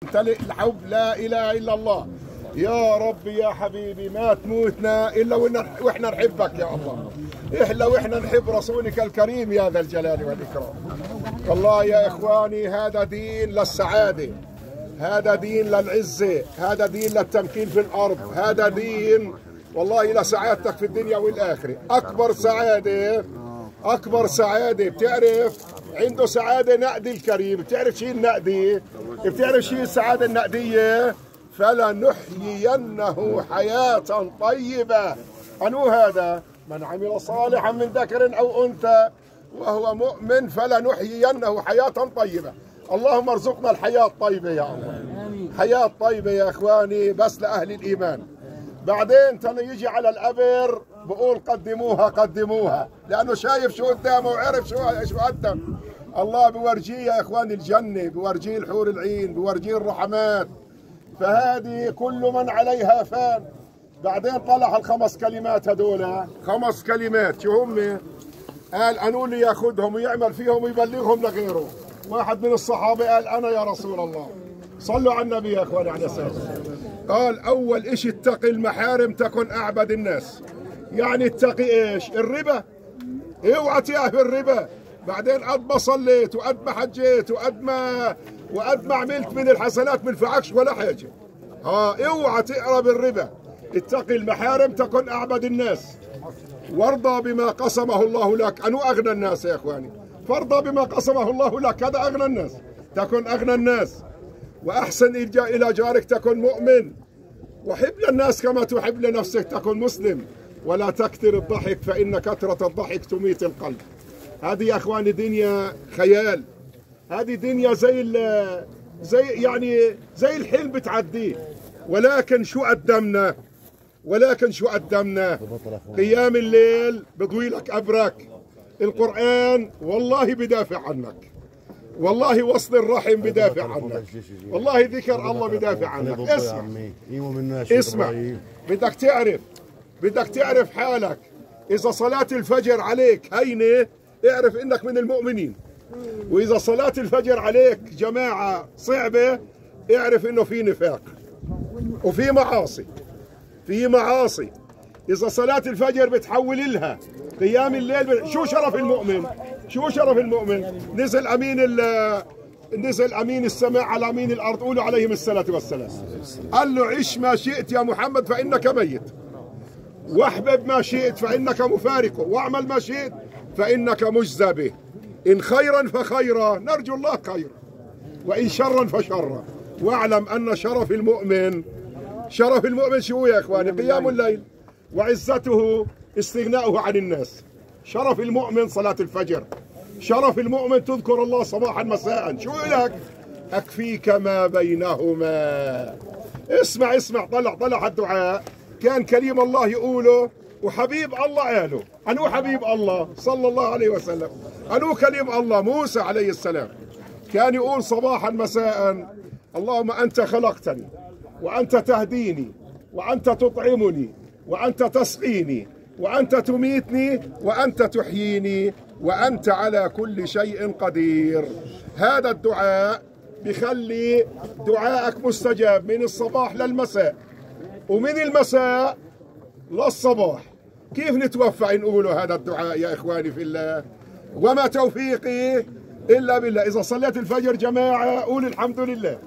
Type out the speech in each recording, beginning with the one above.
تمتلئ الحب لا إله إلا الله. يا رب يا حبيبي ما تموتنا إلا وإحنا نحبك يا الله. إحنا وإحنا نحب رسولك الكريم يا ذا الجلال والإكرام. والله يا إخواني هذا دين للسعادة هذا دين للعزه هذا دين للتمكين في الأرض هذا دين والله لسعادتك في الدنيا والآخرة. أكبر سعادة أكبر سعادة. بتعرف عنده سعادة نقدي الكريم. بتعرف شيء النقدي بتعرف شيء السعاده النقدية فلنحيينه حياة طيبة. أنو هذا؟ من عمل صالحا من ذكر أو أنثى وهو مؤمن فلنحيينه حياة طيبة. اللهم ارزقنا الحياة الطيبة يا الله. حياة طيبة يا إخواني بس لأهل الإيمان. بعدين تاني يجي على القبر بقول قدموها قدموها. لأنه شايف شو قدامه وعرف شو شو قدم. الله بورجيه يا إخواني الجنة بورجيه الحور العين بورجيه الرحمات. فهذه كل من عليها فان. بعدين طلع الخمس كلمات هذول. خمس كلمات. شو هم؟ قال أنو لي يأخذهم ويعمل فيهم ويبلغهم لغيره. واحد من الصحابة قال أنا يا رسول الله. صلوا على النبي يا إخواني الصلاه والسلام قال أول إشي اتقي المحارم تكن أعبد الناس. يعني اتقي إيش؟ الربا. اوعى تياه الربا. بعدين قد ما صليت وقد ما حجيت وقد ما وقد ما عملت من الحسنات ما نفعكش ولا حاجة. ها اوعى تقرب الربا. اتقي المحارم تكن أعبد الناس. وارضى بما قسمه الله لك. أنو أغنى الناس يا إخواني؟ فارضى بما قسمه الله لك. هذا أغنى الناس. تكن أغنى الناس. وأحسن إلى جارك. تكن مؤمن. وحب للناس كما تحب لنفسك. تكن مسلم. ولا تكثر الضحك فإن كثرة الضحك تميت القلب. هذه يا أخواني دنيا خيال. هذه دنيا زي ال- زي يعني زي الحلم بتعديه ولكن شو قدمنا؟ ولكن شو قدمنا؟ قيام الليل بضوي لك أبرك. القرآن والله بدافع عنك. والله وصل الرحم بدافع عنك. والله ذكر الله بدافع عنك. اسمع. اسمع. بدك تعرف بدك تعرف حالك. إذا صلاة الفجر عليك هينة اعرف إنك من المؤمنين. وإذا صلاة الفجر عليك جماعة صعبة اعرف إنه في نفاق وفي معاصي في معاصي. إذا صلاة الفجر بتحول لها قيام الليل ب... شو شرف المؤمن؟ شو شرف المؤمن؟ نزل أمين ال... نزل أمين السماء على أمين الأرض قولوا عليهم الصلاة والسلام. قال له عش ما شئت يا محمد فإنك ميت. واحبب ما شئت فإنك مفارقه واعمل ما شئت فإنك مجزى به. إن خيرا فخيرا نرجو الله خير وإن شرا فشرا. واعلم أن شرف المؤمن شرف المؤمن شو يا إخواني؟ قيام الليل. وعزته استغناؤه عن الناس. شرف المؤمن صلاة الفجر. شرف المؤمن تذكر الله صباحا مساء. شو لك؟ أكفيك ما بينهما. اسمع اسمع. طلع طلع الدعاء. كان كريم الله يقوله. وحبيب الله قاله أنو حبيب الله صلى الله عليه وسلم. أنو كريم الله موسى عليه السلام. كان يقول صباحا مساء اللهم أنت خلقتني وأنت تهديني وأنت تطعمني وأنت تسقيني وأنت تميتني وأنت تحييني وأنت على كل شيء قدير. هذا الدعاء بخلي دعائك مستجاب من الصباح للمساء. ومن المساء للصباح كيف نتوفى نقول هذا الدعاء يا إخواني في الله؟ وما توفيقي إلا بالله. إذا صليت الفجر جماعة قول الحمد لله.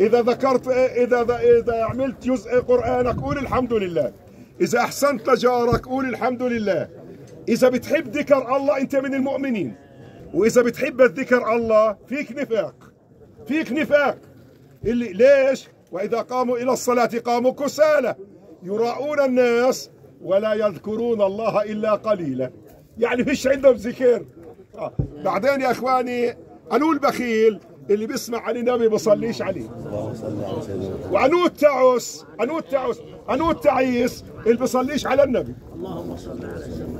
إذا ذكرت إذا إذا عملت جزء قرآنك قول الحمد لله. إذا أحسنت لجارك قول الحمد لله. إذا بتحب ذكر الله أنت من المؤمنين. وإذا بتحب الذكر الله فيك نفاق. فيك نفاق. اللي ليش؟ وإذا قاموا إلى الصلاة قاموا كسالى. يراؤون الناس ولا يذكرون الله إلا قليلا. يعني فيش عندهم ذكر. آه. بعدين يا إخواني أنو البخيل اللي بيسمع عن النبي بصليش عليه؟ وأنو التعس؟ أنو التعس؟ أنو التعيس اللي بصليش على النبي؟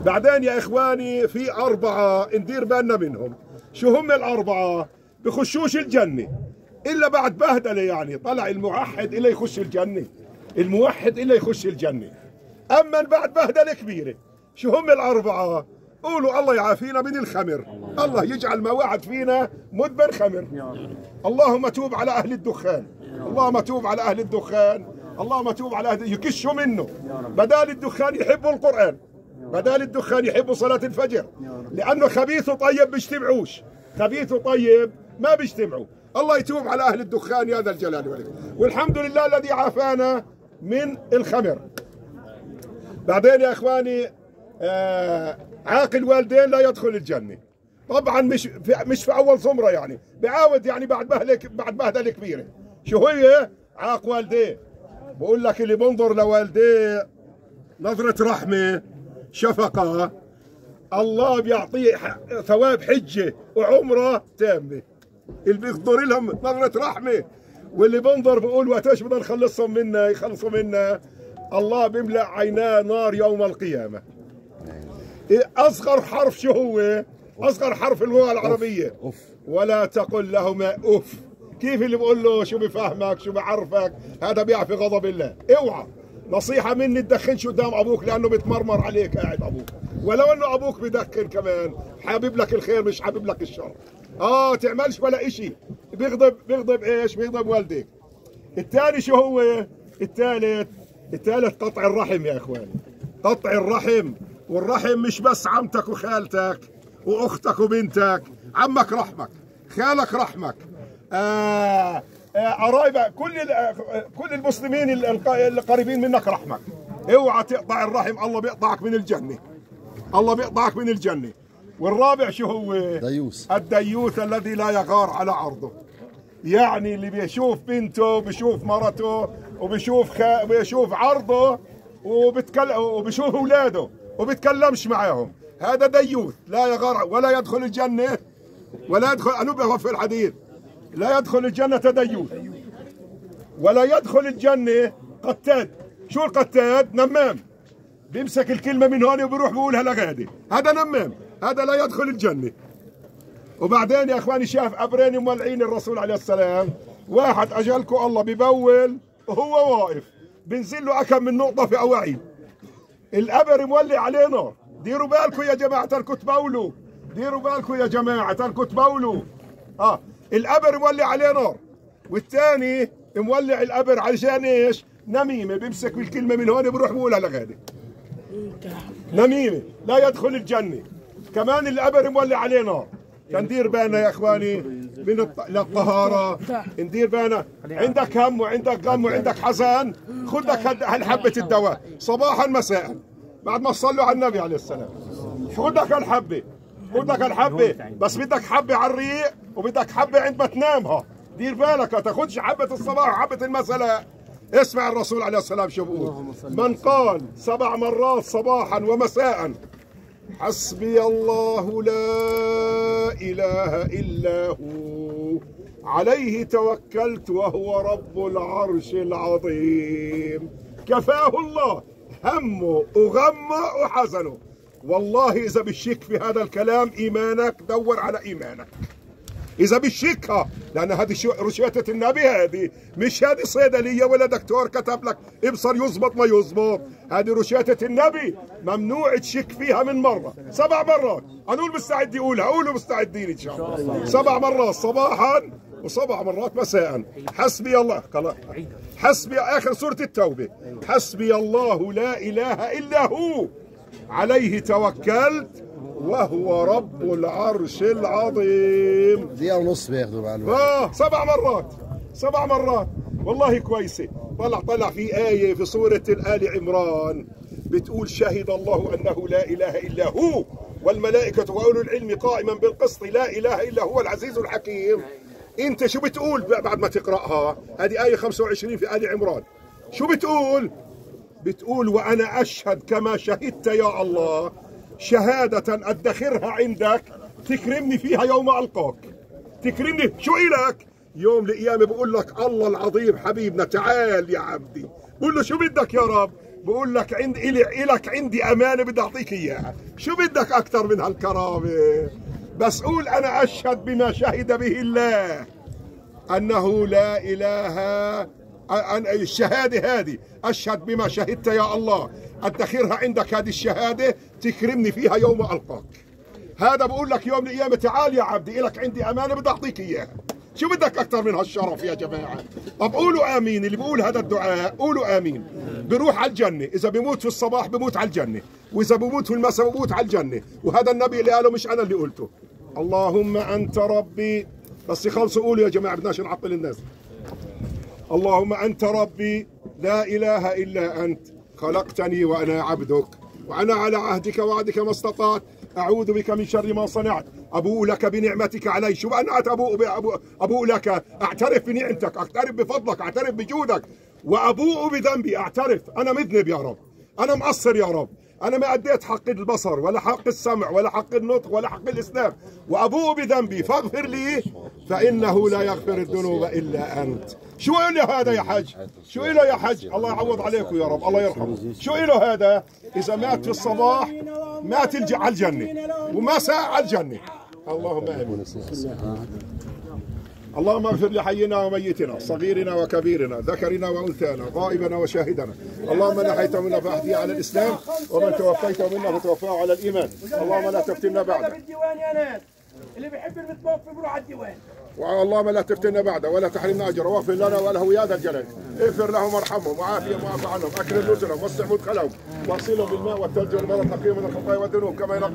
بعدين يا إخواني في أربعة ندير بالنا منهم. شو هم الأربعة؟ بخشوش الجنة. إلا بعد بهدلة يعني طلع الموحد إلا يخش الجنة. الموحد إلا يخش الجنة. أما بعد بهدلة كبيرة. شو هم الأربعة؟ قولوا الله يعافينا من الخمر. الله يجعل ما وعد فينا مدبر خمر. اللهم توب على أهل الدخان. اللهم توب على أهل الدخان. اللهم توب على أهل يكشوا منه. بدال الدخان يحبوا القرآن. بدال الدخان يحبوا صلاة الفجر. لأنه خبيث وطيب بيجتمعوش. خبيث وطيب ما بيجتمعوا. الله يتوب على أهل الدخان يا ذا الجلال والإكرام. والحمد لله الذي عافانا. من الخمر. بعدين يا إخواني آه عاقل والدين لا يدخل الجنة. طبعا مش في مش في أول زمرة يعني. بعاود يعني بعد بهله بعد بهدله كبيرة. شو هي؟ عاق والديه بقول لك اللي بنظر لوالديه نظرة رحمة شفقة. الله بيعطيه ثواب حجة وعمرة تامة. اللي بينظر لهم نظرة رحمة. واللي بنظر بقول وقتاش بدنا نخلصهم منا يخلصوا منا. الله بيملأ عيناه نار يوم القيامة. إيه أصغر حرف شو هو؟ أصغر حرف اللغة العربية. أوف. ولا تقل لهما أف كيف اللي بقول له شو بفهمك شو بعرفك؟ هذا بيعفي غضب الله. اوعى. نصيحة مني تدخنش قدام أبوك لأنه بتمرمر عليك قاعد أبوك. ولو أنه أبوك بدخن كمان حابب لك الخير مش حابب لك الشر. آه تعملش ولا إشي. بيغضب بيغضب إيش؟ بيغضب والديك. الثاني شو هو؟ الثالث الثالث قطع الرحم يا اخواني قطع الرحم. والرحم مش بس عمتك وخالتك وأختك وبنتك. عمك رحمك. خالك رحمك. آه آه قرايبك. كل كل المسلمين ال- الق- القريبين منك رحمك. اوعى تقطع الرحم. الله بيقطعك من الجنة. الله بيقطعك من الجنة. والرابع شو هو؟ ديوس. الديوث الذي لا يغار على عرضه يعني اللي بيشوف بنته وبيشوف مرته وبيشوف خ... بيشوف عرضه وبتكلم وبيشوف أولاده وبيتكلمش معاهم. هذا ديوث لا يغار ولا يدخل الجنة ولا يدخل انبه في الحديث. لا يدخل الجنة ديوث. ولا يدخل الجنة قتاد. شو القتاد؟ نمام. بيمسك الكلمة من هون وبيروح بيقولها لغادي هذا نمام. هذا لا يدخل الجنة. وبعدين يا إخواني شاف أبرين مولعين الرسول عليه السلام. واحد أجلكم الله ببول وهو واقف. بنزل له أكم من نقطة في أواعي. الأبر مولع عليه نار. ديروا بالكم يا جماعة تركوا تبولوا ديروا بالكم يا جماعة تركوا تبولوا آه الأبر مولع عليه نار. والثاني مولع الأبر علشان إيش؟ نميمة بيمسك الكلمة من هون بيروح بيقولها لغادي نميمة لا يدخل الجنة. كمان الأبر مولع عليه نار. فندير بالنا يا إخواني من. للطهاره ندير بالنا عندك هم وعندك غم وعندك حزن خذ لك هال- هالحبه الدواء. صباحا مساء. بعد ما تصلوا على النبي عليه السلام. خذ لك هالحبة خذ لك هالحبة. بس بدك حبة على الريق وبدك حبة عند ما تنامها دير بالك ما تاخذش حبة الصباح وحبة المساء. اسمع الرسول عليه السلام شو بقول من قال سبع مرات صباحا ومساء حسبي الله لا إله إلا هو. عليه توكلت وهو رب العرش العظيم. كفاه الله. همه وغمه وحزنه. والله إذا بتشك في هذا الكلام إيمانك دور على إيمانك. إذا بتشكها لأن هذه شو- روشته النبي هذه. مش هذه صيدليه ولا دكتور كتب لك. إبصر يزبط ما يزبط. هذه روشته النبي. ممنوع تشك فيها من مرة. سبع مرات. هنقول مستعد يقولها. قولوا مستعدين إن شاء الله. سبع مرات. صباحا وسبع مرات مساء. حسبي الله. حسبي آخر سورة التوبة. حسبي الله لا إله إلا هو. عليه توكلت. وهو رب العرش العظيم. دقيقة ونص بياخدوا مع الوقت. آه سبع مرات سبع مرات. والله كويسة. طلع طلع في آية في سورة الآل عمران بتقول شهد الله أنه لا إله إلا هو والملائكة وأولو العلم قائما بالقسط لا إله إلا هو العزيز الحكيم. أنت شو بتقول؟ بعد ما تقرأها. هذه آية 25 في آل عمران. شو بتقول؟ بتقول وأنا أشهد كما شهدت يا الله. شهادة أدخرها عندك تكرمني فيها يوم ألقاك. تكرمني شو إلك؟ يوم القيامة بقول لك الله العظيم حبيبنا تعال يا عبدي. بقول له شو بدك يا رب؟ بقول لك عند إلي إلك عندي أمانة بدي أعطيك إياها. شو بدك أكثر من هالكرامة؟ بس قول أنا أشهد بما شهد به الله. أنه لا إله الشهادة هذه أشهد بما شهدت يا الله. أدخرها عندك هذه الشهادة تكرمني فيها يوم ألقاك. هذا بقول لك يوم القيامة تعال يا عبدي إلك عندي أمانة بدي أعطيك إياها. شو بدك أكثر من هالشرف يا جماعة؟ طب قولوا آمين اللي بيقول هذا الدعاء قولوا آمين. بيروح على الجنة إذا بيموت في الصباح بيموت على الجنة وإذا بيموت في المساء بيموت على الجنة وهذا النبي اللي قاله مش أنا اللي قلته. اللهم أنت ربي. بس يخلصوا قولوا يا جماعة بدناش نعطل الناس. اللهم أنت ربي لا إله إلا أنت. خلقتني وأنا عبدك وأنا على عهدك وعدك ما استطعت. أعوذ بك من شر ما صنعت. أبوء لك بنعمتك علي. شو أنا أبوء أبوء لك. أعترف بنعمتك أعترف بفضلك أعترف بجودك. وأبوء بذنبي أعترف. أنا مذنب يا رب. أنا مقصر يا رب. أنا ما أديت حق البصر ولا حق السمع ولا حق النطق ولا حق الإسلام وأبوء بذنبي فاغفر لي فإنه لا يغفر الذنوب إلا أنت. شو له هذا يا حج شو له يا حج الله يعوض عليكم يا رب الله يرحمه. شو له هذا؟ إذا مات في الصباح مات على الجنة ومساء على الجنة. اللهم آمين. اللهم اغفر لحينا وميتنا صغيرنا وكبيرنا ذكرنا وأنثانا غائبنا وشاهدنا. اللهم من نحيت منا فاهديه على الإسلام ومن توفيت منا فتوفاه على الإيمان. اللهم لا تفتنا بعده ناس. اللي بيحب المتوفي بيروح على الديوان. اللهم لا تفتنا بعده ولا تحرمنا اجره واغفر لنا وله يا ذا الجلال. اغفر لهم وارحمهم وعافهم واعف عنهم. أكرم نزلهم وسع مدخلهم واغسلهم بالماء والثلج والبرد نقيهم من الخطايا والذنوب كما ينقى